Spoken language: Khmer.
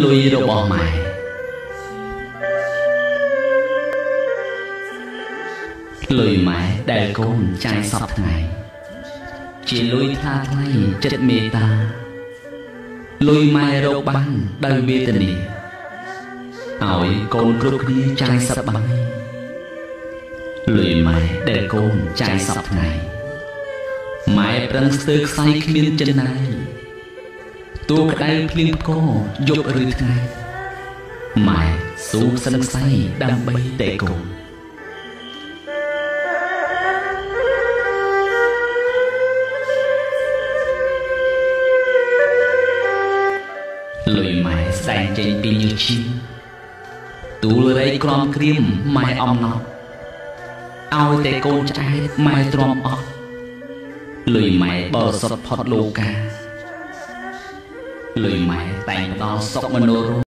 លុយរបស់ម៉ែលុយម៉ែដែលកូនចាយសពថ្ងៃជាលុយថ្លាថ្លៃចិត្តមេត្តាលុយម៉ែរកបានដោយវេទនាឲ្យកូនគ្រប់គ្នាចាយសប្បាយលុយម៉ែដែលកូនចាយសពថ្ងៃម៉ែប្រឹងស្ទើខ្សែគ្មានចិនណាយ តួក្តៅភ្លៀងផ្គរយប់ឬថ្ងៃម៉ែស៊ូសិនខ្សែដើម្បីតែកូនលុយម៉ែស្ដែងចេញពីញើសឈាមទូលរែកក្រំក្រៀមម៉ែអំណត់ឲ្យតែកូនឆ្អែតម៉ែទ្រាំអស់លុយម៉ែបរិសុទ្ធផុតលោកា លុយម៉ែតែងផ្ដល់សុខមនោរ